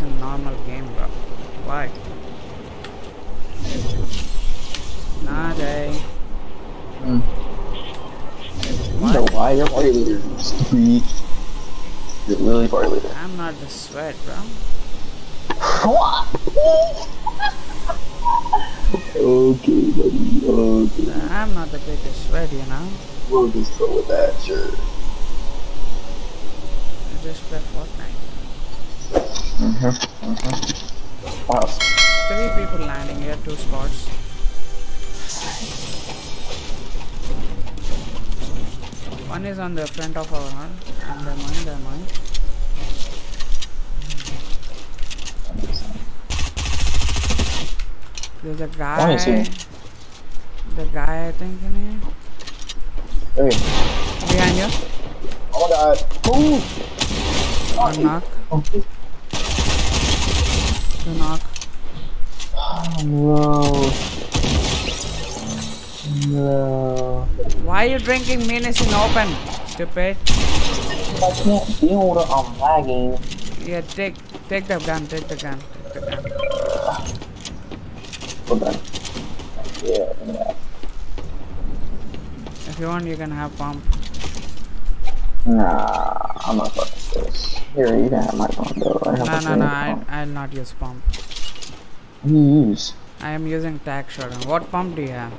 this in normal game, bro. Why? Nah, Jay. Mm. You know why? You're party leader. Stupid. You're literally party leader. I'm not the sweat, bro. What? okay, buddy. Okay. I'm not the biggest sweat, you know. We'll just go with that, sure. I just play Fortnite. Mm-hmm. Mm-hmm. Wow. Three people landing here, two spots. One is on the front of our hall, and the mine, the mine. There's a One is guy. The guy, I think, in here. Hey. Behind you. Oh god. Ooh. One knock. Okay. Two knock. Oh, no. No. Why are you drinking Minis in open? Stupid. I can't deal with it. I'm lagging. Yeah, take take the gun, take the gun, take the gun. Hold on. Yeah, yeah. If you want, you can have pump. Nah, I'm not fucking this. Here, you can have my phone though. I have No, no, no, I, phone. I'll not use pump. What you use? I am using tac shotgun. What pump do you have?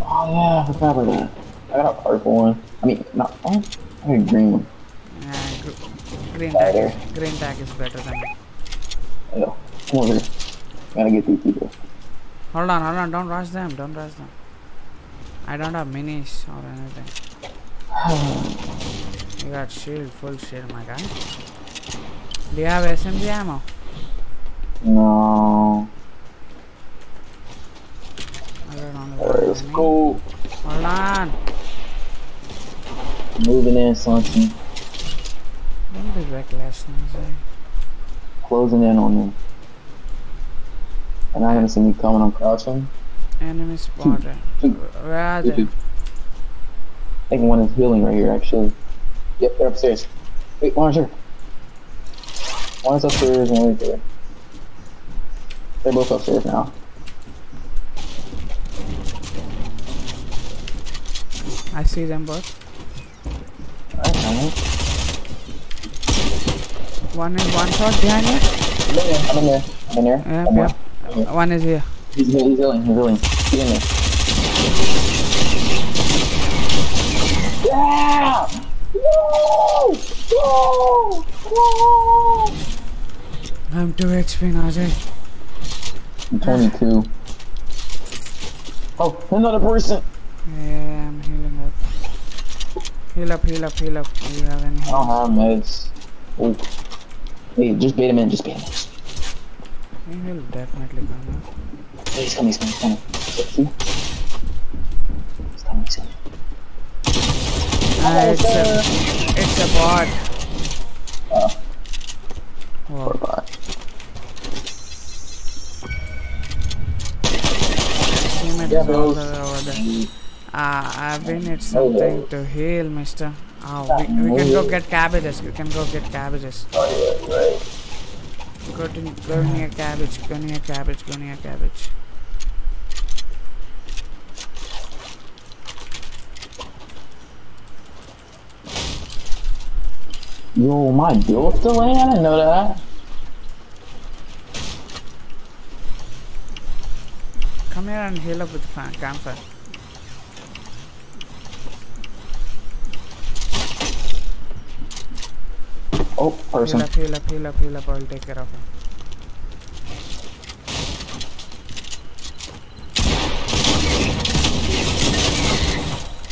Oh yeah, I forgot about that. I got a purple one. I mean, not one. I got a green one. Yeah, gr- green tac. Green tac is better than. Yo, come over here. Gotta get these people. Hold on, hold on. Don't rush them. Don't rush them. I don't have minis or anything. You got shield, full shield, my guy. Do you have SMG ammo? no. I don't know. Alright, let's go. Hold on. Moving in, something. Don't be reckless. Closing in on them. And I'm gonna see me coming. I'm crouching. Enemy spotted. Where are they? I think one is healing right here, actually. Yep, they're upstairs. Wait, one's here. One is upstairs and one right there. They're both upstairs now. I see them both. Alright, alright. One in one shot behind you. I'm in there. I'm in there. I'm. Yep, One One is here. He's, heal- he's healing. He's healing. Get in there. Yeah! Woo! Woo! Woo! I'm 2 HP, Najee. I'm 22. Oh, another person. Yeah, I'm healing up. Heal up, heal up, heal up. Do you have any I don't have meds. Oh. Hey, just bait him in. Just bait him in. He will definitely come up. Hey, he's coming. He's coming. He's coming. He's coming. He's coming. Ah, it's a, it's a bot. Oh, Whoa. poor bot. Yeah, bro. over there. Ah, I've been need something to heal, mister. Oh, we, we can go get cabbages. We can go get cabbages. Oh. Go to go near cabbage. Go near cabbage. Go near cabbage. Yo, my bill's still in? I didn't know that. Come here and heal up with the campfire. Oh, Heal person. up, heal up, heal up, heal up. I'll take care of him.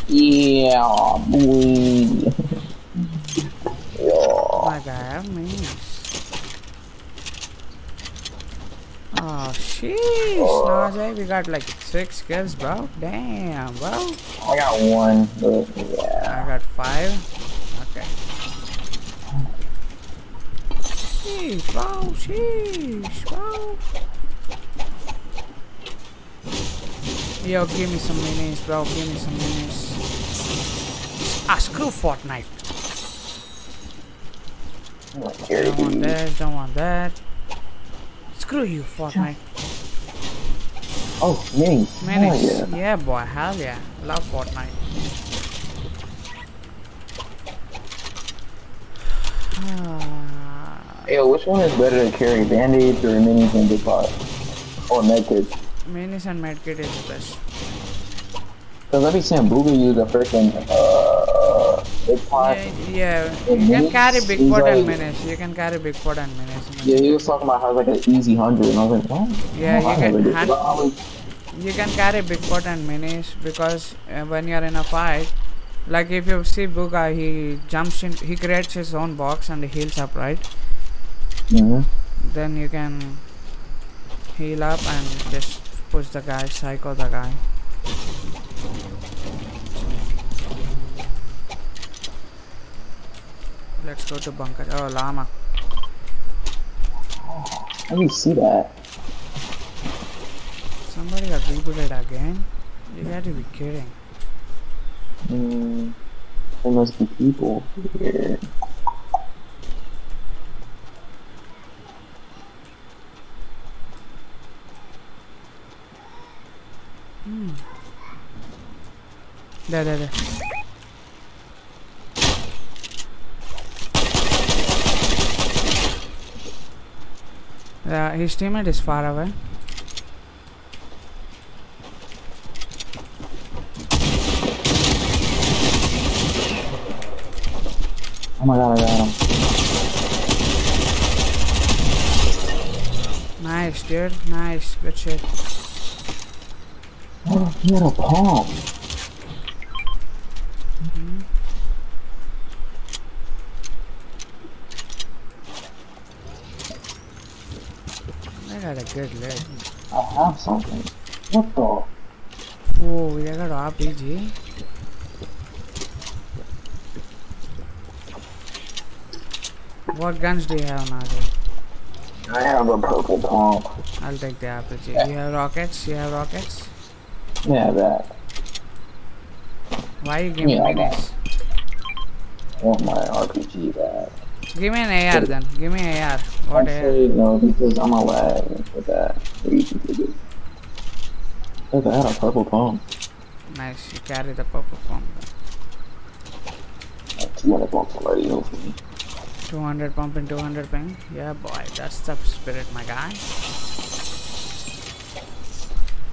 Yeah, boy. yeah. My have minis. Oh, sheesh, Najee, we got like six kills, bro. Damn, bro. I got one, but yeah. I got five. Okay. Sheesh, bro. Sheesh, bro. Yo, give me some minis, bro. Give me some minis. Ah, screw Fortnite. I'm gonna carry Don't want this, don't want that. Screw you, Fortnite. Oh, minis. Minis. Yeah. yeah. boy, hell yeah. Love Fortnite. Yo, which one is better to carry, band-aids or minis and big pot? Or medkits? Minis and medkit is best. Because I be seeing Bugha use the freaking, uh, big pot. Yeah, yeah. You can carry big pot and like- minis. You can carry big pot and minis. Yeah, he was talking about how like an easy hundred, and I was like, what? Yeah, Oh, you can hand- You can carry big pot and minis because uh, when you're in a fight, like if you see Bugha, he jumps in, he creates his own box and he heals up, right? Mhm. Then you can heal up and just push the guy, psycho the guy. Let's go to bunker. Oh, llama. How do you see that? Somebody got rebooted again? You gotta be kidding. Mm, there must be people here. There, there, there. Yeah, his teammate is far away. Oh my god, I got him. Nice, dude. Nice. Good shit. Oh, he had a palm. I got a good leg. I have something. What the? Oh, we got RPG. What guns do you have, Nadir? I have a purple palm. I'll take the RPG. You have rockets? You have rockets? Yeah, that. Why are you give me Yeah, I know. I want my RPG back. Give me an AR then. Give me an AR. What? Actually, no, because I'm a lag with that. What do you think they do? Look, I had a purple palm. Nice. You carry the purple form. Like 200 bucks already, hopefully. 200 pump and 200 ping. Yeah, boy. That's the spirit, my guy.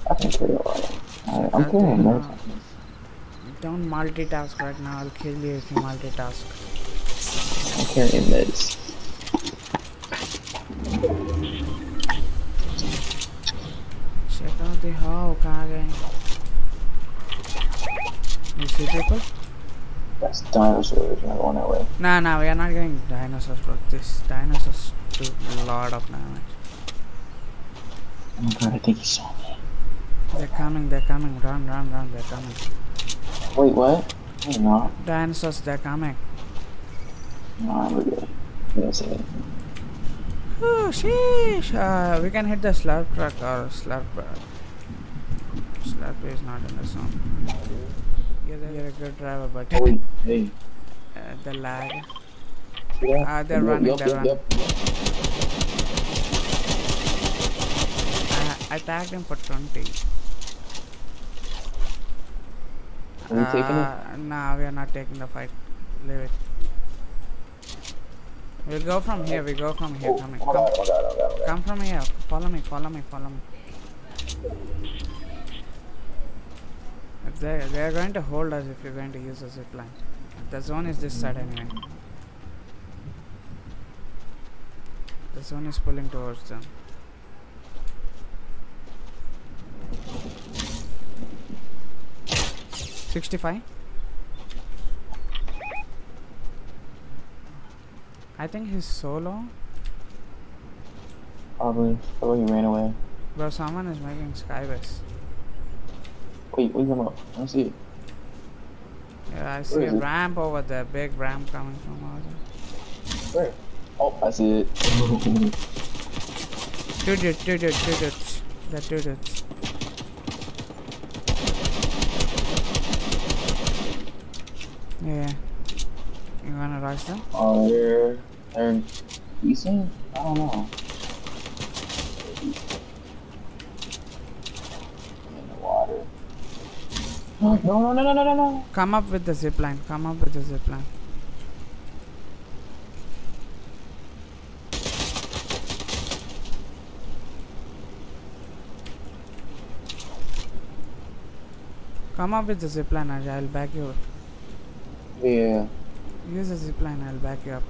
I can carry a lot. I, I'm uh, more. Don't multitask right now. I'll kill you if you multitask. I'm carrying mids. Oh, cagay. Eh. You see people? That's dinosaurs, you're going that way. Nah, nah, we are not getting dinosaurs, bro. This dinosaurs do a lot of damage. Oh my god, I think he saw me. They're coming, they're coming. Run, run, run, they're coming. Wait, what? No. Dinosaurs, they're coming. No, we're good. We see. Oh, sheesh. Uh, we can hit the slurp truck or slurp. Uh, slurp is not in the zone. You're, the, you're a good driver, but Oh, hey. uh, the lag. That? Ah, they're running, yup, they're yup, running. yup. I, I tagged him for 20. Are we taking it? Uh, Nah, we are not taking the fight. Leave it. We'll go from here. We go from here. Oh, Come, god. come from here. Follow me. Follow me. Follow me. They they are going to hold us if you're going to use a zip line. The zone is this side anyway. The zone is pulling towards them. Sixty-five. I think he's solo. Probably. Probably he ran away. Bro, someone is making skybase. Wait, you talking about? I see it. Yeah, I see Where a it? ramp over there, big ramp coming from over there. Where? Oh, I see it. Two dudes, two dudes, two dudes. The two dudes. Yeah. You wanna rush them? Oh, they're they're decent. I don't know. No, no, no, no, no, no, no. Come up with the zip line. Come up with the zip line. Come up with the zip line, Ajay. I'll back you. up. Yeah. Use the zip line. I'll back you up.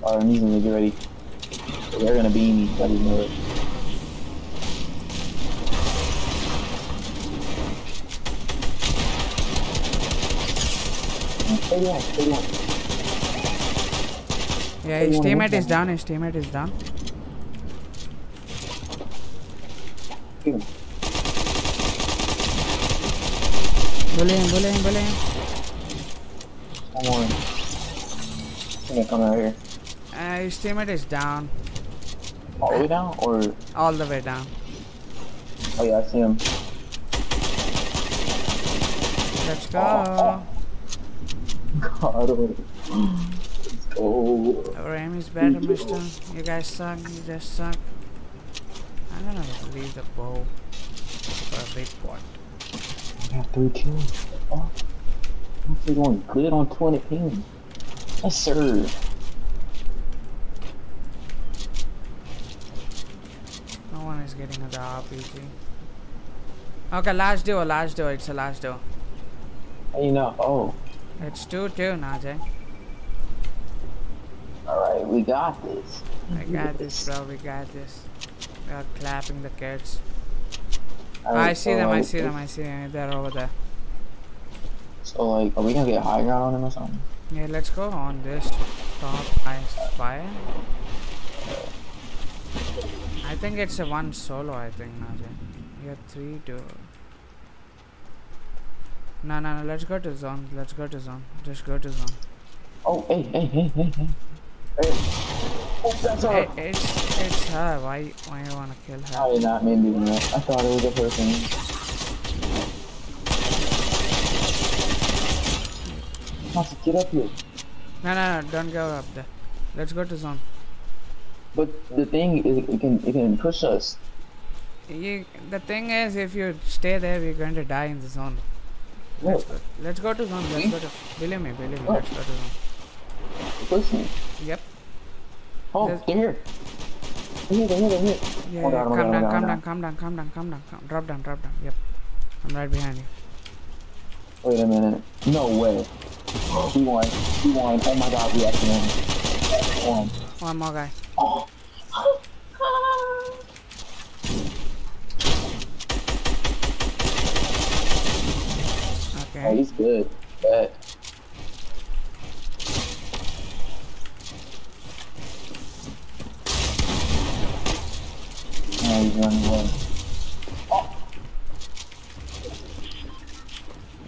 Alright, I'm using it. Get ready. They're gonna beam me. I just know it. Stay down, stay down. Yeah, his you teammate is down? His teammate is down. Bully him. Bully him. Bully him. One more. He's gonna come out here. Uh, his teammate is down. All the way down? Or, All the way down. oh yeah, I see him. Let's go. God, oh, let's go. Oh, Our aim is better, mister. You guys suck. You just suck. I'm gonna leave the bow for a big pot. I have three kills. Oh, I'm doing good on 20 ping. Yes, sir. No one is getting the RPG. Okay, last duo, last duo. It's a last duo. How you know? Oh, It's 2 2, Najee. alright, we got this. I got this, bro. We got this. We are clapping the kids. I see so, them, I see them, I see them. They're over there. So, like, are we gonna get high ground on him or something? Yeah, let's go on this top highest fire. I think it's a one solo, I think, Najee. You have three, two. No, no, no, let's go to zone. Let's go to zone. Just go to zone. Oh, hey, hey, hey, hey, hey. Hey. Oh, that's her. It, it's, it's her. Why, why you wanna kill her? I did not mean doing that. I thought it was a person. Monster, get up here. No, no, no, don't go up there. Let's go to zone. But the thing is, it can it can push us. You, the thing is, if you stay there, we're going to die in the zone. Let's go, let's go to zone. Let's go to. Believe me, believe me. Let's go to zone. me. Yep. Oh, There's- they're here. They're here. They're here. They're here. Yeah, Oh, yeah, down, calm down, down, calm down, down, calm down, calm down, calm down, calm Drop down, drop down. Yep. I'm right behind you. Wait a minute. No way. We won. We won. Oh my god, we actually won. Won. One more guy. Oh. Oh, he's good. Bet. Oh, he's running away.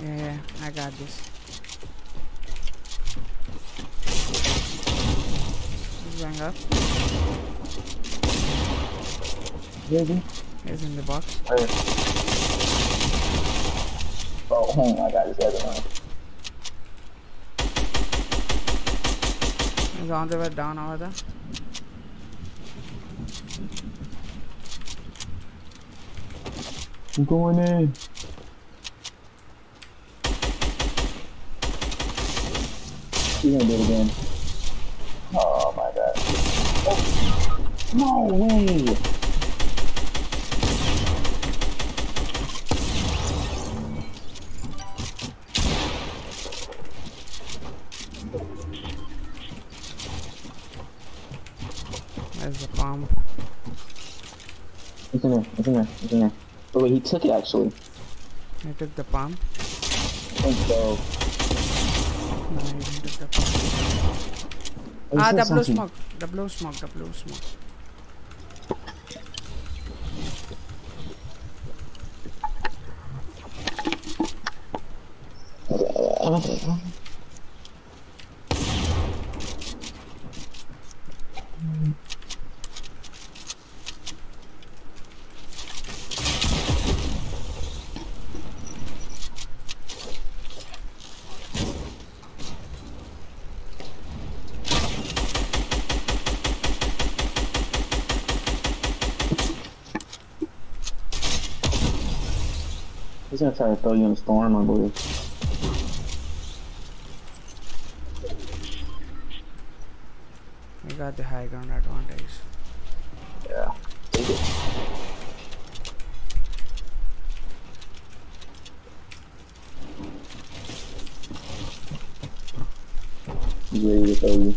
Yeah, yeah, I got this. He's going up. Where is he? He's in the box. Where? Oh, oh my god, this guy's running. He's on the way down over there. I'm going in. He's gonna do it again. Oh my god. Oh. No way! It's in there. It's in there. It's in there. Oh wait, he took it actually. I took the palm. Let's. No, he took the blue Ah, double smoke. Double smoke. Double smoke. Uh, He's gonna try to throw you in a storm, I believe. We got the high ground advantage. Yeah. Take it. He's ready to throw you.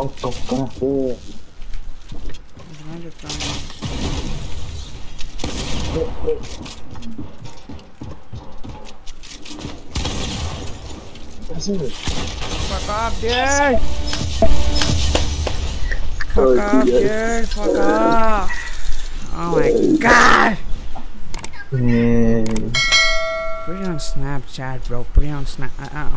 Oh, oh, now. Yeah. He's going to try and- That's it. Fuck off, dude! Fuck off, dude! Fuck off! Oh my god! Yeah. Put it on Snapchat, bro. Put it on Snap. Uh, uh,